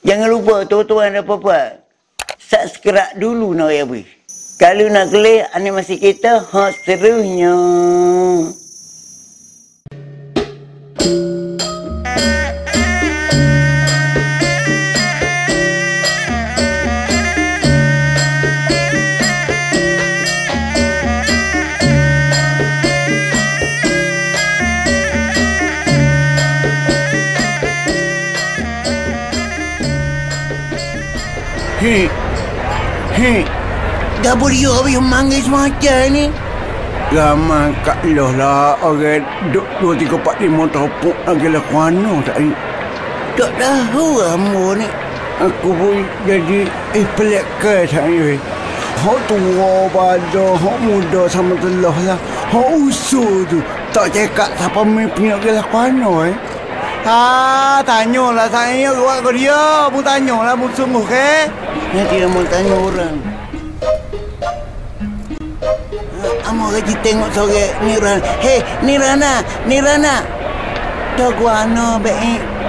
Jangan lupa tuan-tuan dan puan Subscribe dulu nak ya bui. Kalau nak kelih animasi kita hot serunya. Dah boleh habis manggil semacam ni. Lama kat loh lah orang duk dua tiga empat lima topuk lagi lah kuano tak ni. Tak tahu kamu ni. Aku pun jadi eh pelik ke tak ni. Hak tua pada, hak muda sama telah lah. Hak usul tu. Tak cekak siapa main punya ke lah kuano eh. Ha, tanyalah saya buat ke dia. Mu tanyalah mu sungguh ke. Nanti dia mau tanya orang. Amo gaji tengok sore ni Rana. Hei, ni Rana, ni Rana. Dah gua ano be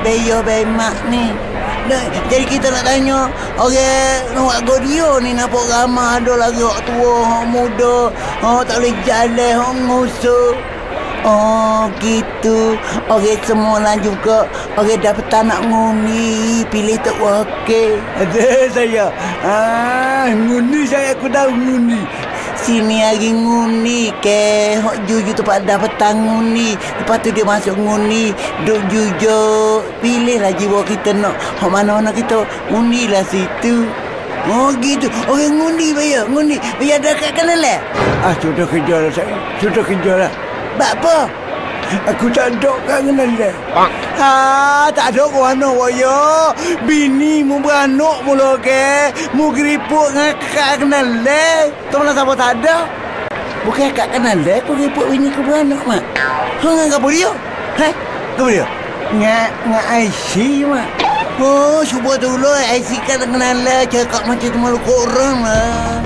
beyo be mak ni. Dah, jadi kita nak tanya orang nak godio ni nampak ramah ada lagi orang tua, orang muda, orang tak boleh jalan, orang ngusuk. Oh gitu Orang semua lah juga Orang dapat nak ngundi Pilih tak wakil Ada saya. Ah, ngundi saya aku tahu ngundi. Sini lagi ngundi ke? Hok jujur tu pada petang ngundi Lepas tu dia masuk ngundi Duk jujur Pilih lah jiwa kita nak. Hok mana-mana kita Ngundi lah situ. Oh gitu. Orang ngundi bayar Ngundi Bayar dekat kanan lah Ah, sudah kerja lah saya. Sudah kerja lah. Bak apa? Aku tak ada kat kenal dia. Ha, tak kau anak waya. Bini mu beranak mula ke. Mu geripuk dengan kat kenal dia. Tu malah siapa tak ada. Bukan kat kanan lah Kau repot bini kau beranak mak Kau dengan kau dia Hei Kau dia? Ngak, ngak IC mak. Oh, cuba dulu IC kan kenal lah Cakap macam tu malu korang lah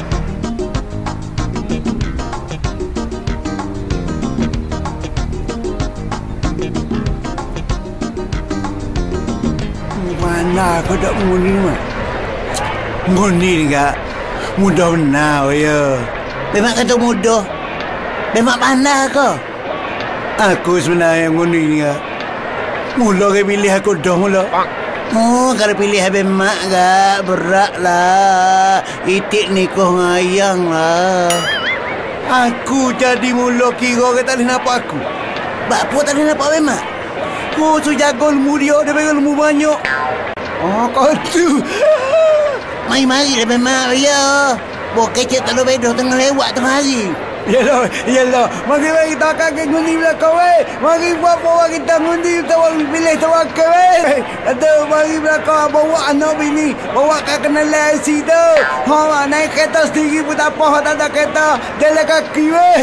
Kau tak mengundi mak? Mengundi ni kak. Mudah benar waya. Memang kata mudah Memang pandai kau Aku sebenarnya mengundi ni kak. Mula ke pilih aku dah mula. Oh, kalau pilih habis mak gak berat lah. Itik ni kau ngayang lah. Aku jadi mula kira ke tak boleh nampak aku. Bak apa tak boleh nampak habis mak? Oh, tu jago ilmu dia, dia ilmu banyak. Oh, kau tu. Mari-mari habis mak ya. Buat kecil tak boleh bedoh tengah lewat tengah hari. Yalah, yalah. Mari mari kita akan ke ngundi belakang, weh. Mari buat bawa kita ngundi, kita orang pilih tawakal, weh. Aduh, mari belakang bawa anak bini. Bawa kat kena lesi tu. Ha, naik kereta sendiri pun tak apa, tak ada kereta. Jalan kaki, weh.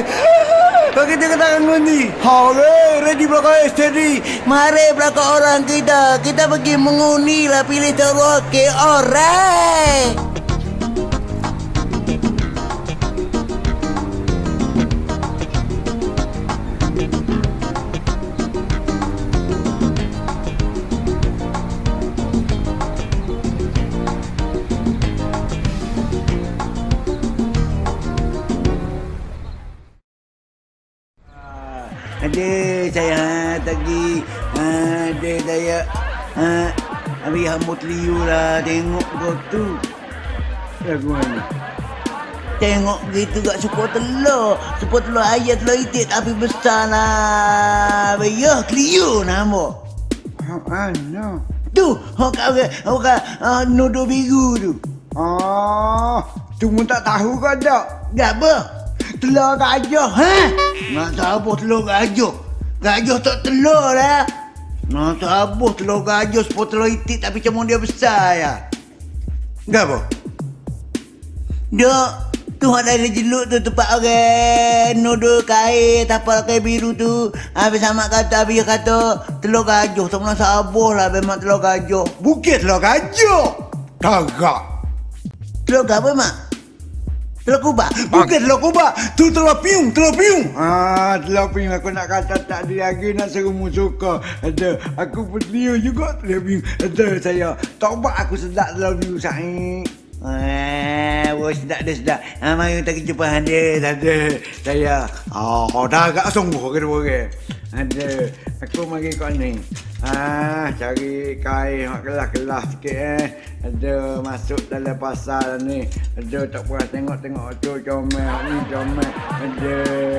Kau kita kena akan ngundi. Ha, weh. Ready belakang, eh, steady. Mari belakang orang kita. Kita pergi mengundi lah pilih teroke orang. Ha, Habis hambut liu lah tengok kau tu Lagu mana? Tengok gitu gak suka telur. Suka telur ayat telur itik tapi besar lah. Bayah Cleo nama. Ha, mana? Tu, hok orang orang uh, nuduh biru tu. Ah, tu pun tak tahu kau tak? Gak apa? Telur gajah, ha? Nak sabuh telur gajah. Gajah tak telur lah. Nak sabuh telur gajah sepuluh telur itik tapi macam dia besar ya. Gak apa? Dok, tu ada ada jeluk tu tempat orang nuduh kain tapal kain biru tu. Habis sama kata habis dia kata telur gajah tak pernah sabuh lah memang telur gajah. Bukit lah gajah. Kagak. Telur apa mak? Telur kubak. Bukan telur kubak. Tu telur piung, telur piung. Ah, telur piung aku nak kata tak ada lagi nak suruh musuka. Ada, aku bersedia juga telur piung. Ada saya. Tak buat aku sedap telur piung saya. Eh, bos sedap dia sedap. Ha, mari kita jumpa dia. Tak ada. Saya. Oh, dah agak sungguh ke dua Ada. Aku mari kau ni. Ah, cari kain hak kelas-kelas sikit eh. Ada masuk dalam pasar ni. Ada tak puas tengok-tengok tu comel ni comel. Ada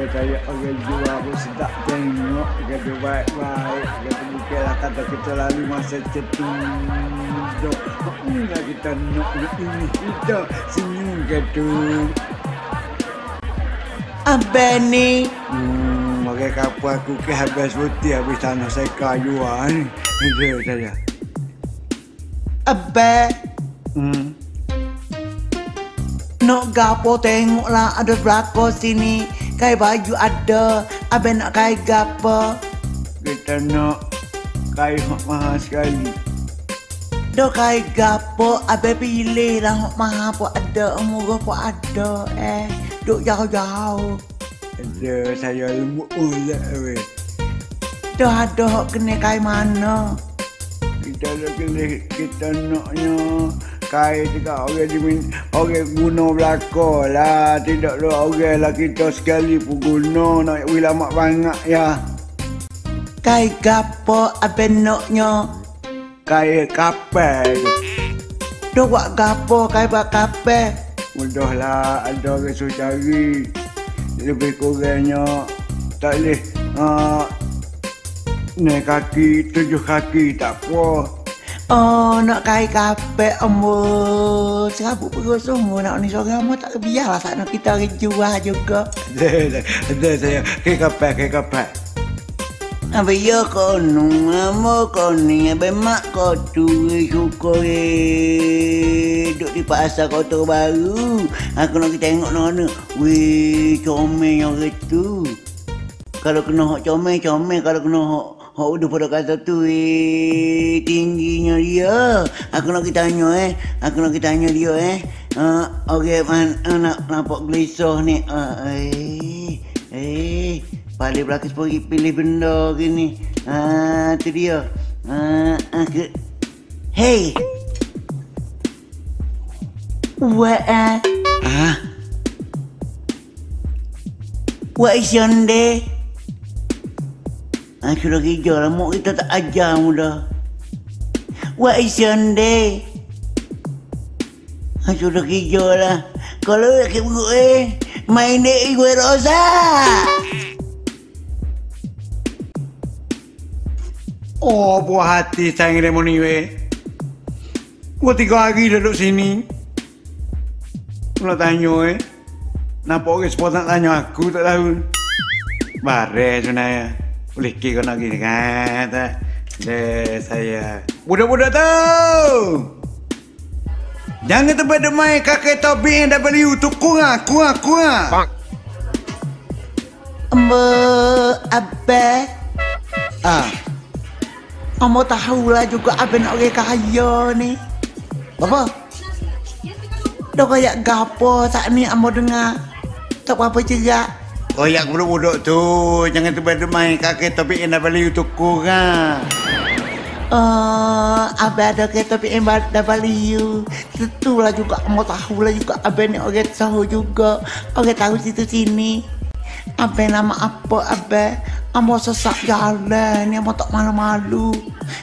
saya orang jual aku sedap tengok kata baik-baik. Kata bukan lah kata kita lalu masa cetu. Ini lah kita nak ini kita senyum kata. Abang ni. Hmm, pakai kapal aku ke habis putih habis tanah saya kayu ah ni. Itu saja. Abang. Hmm. Nak gapo tengoklah ada belakang sini. Kai baju ada. Abang nak kai gapo. Kita nak hak mahal sekali. Dah kai gapo. Abang pilih lah mahal pun ada. Murah pun ada eh. Duk jauh-jauh. Ada saya lembut ulat weh. Dah ada kena kai mana. Kita nak kena kita naknya kain juga orang dimin orang guna belakang lah tidak ada orang lah kita sekali pun guna nak wilamak banyak ya Kai gapo abang naknya. kain kapal Dah buat gapo kai buat kapal. Mudahlah ada orang suruh cari Lebih kurangnya Tak boleh uh, Naik kaki, tujuh kaki tak apa Oh, nak kai kapal ambo. Serabut perut semua nak ni seorang ambo tak biarlah sana kita jual juga. Ada, saya Kaya kapal, kaya kapal Apa ya kau nu ambo kau ni apa mak kau tu eh, suka eh. di pasar kota baru. Aku nak kita tengok mana. Weh, comel yang itu. Kalau kena hok comel, comel. Kalau kena hok hok udah pada kata tu eh tingginya dia. Aku nak kita tanya eh. Aku nak kita tanya dia eh. Uh, Okey, man, uh, nak nampak gelisah ni. Uh, eh, eh, paling belakang pergi pilih benda gini. Ah, tu dia. Ah, uh, ke... Hey. What? Uh, Ah, what is your day? Ah, sudah kerja lah. Mak kita tak ajar muda. What is your day? Ah, sudah kerja lah. Kalau lelaki buruk eh, main dek gue rosa. Oh, buah hati saya ni ni weh. Gua tiga hari duduk sini. Nak tanya eh. Nampak orang sepuluh nak tanya aku tak tahu. Bare sebenarnya. Boleh kira nak gini kata. Deh saya. Budak-budak tahu. Jangan tempat demai kakek topi yang dapat YouTube kurang, kurang, kurang. Ambo, abah. Ah, Ambo tahulah juga abah nak orang kaya ni. Apa? Dah kayak gapo saat ni ambo dengar. Tak apa-apa cerak. koyak budak-budak tu. Jangan tempat demai kakek topi yang dapat YouTube kurang. Uh, abah ada kereta PM dapat liu. Tentulah juga mau tahu lah juga abah ni orang tahu juga. Orang tahu situ sini. Abah nama apa abah? Amo sesak jalan ni amo tak malu-malu.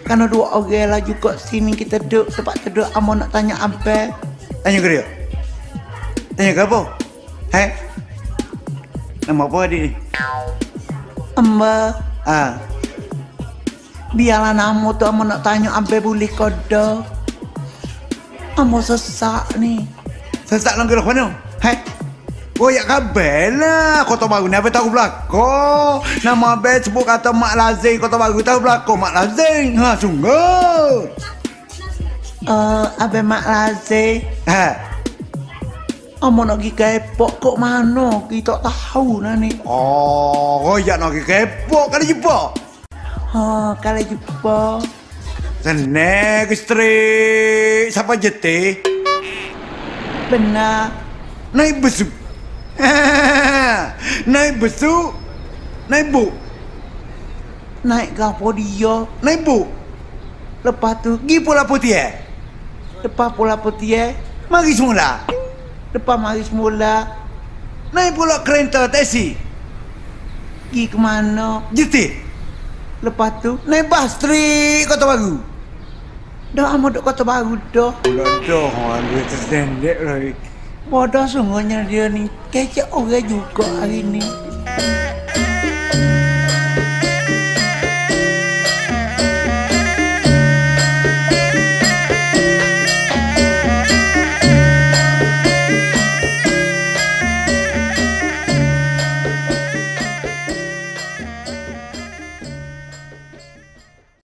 Karena dua orang lah juga sini kita duduk tempat duduk amo nak tanya abah. Tanya ke dia? Tanya ke apa? Hai? Nama apa adik ni? Amba, Ah, biarlah namo tu amo nak tanya abah boleh kodo. Amo sesak ni. sesak lang kira mana? Hai? Oh ya kabel lah Kota Baru ni apa tahu belakang Nama abang sebut kata Mak Lazing Kota Baru tahu belakang Mak Lazing Ha sungguh Uh, abah mak laze. Ha Amo nak pergi kepok kok mana? Kita tak tahu lah ni. Oh Royak nak pergi kepok Kali jumpa Ha, kalau jumpa. Senang ke straight Siapa jetih Benar. naik besu. naik besu, naik bu, Naik apa dia? naik bu. Lepas tu, Gi pula putih eh. lepas pula putih eh. Mari semula. Lepas mari semula, Naik pula kereta taksi. pergi ke mana? Jetik. Lepas tu, Naik bas strik Kota Baru. dah amat duk kota baru dah. Dah orang duit tersendek lagi. Bodoh sungguhnya dia ni. Kecek orang juga hari ni.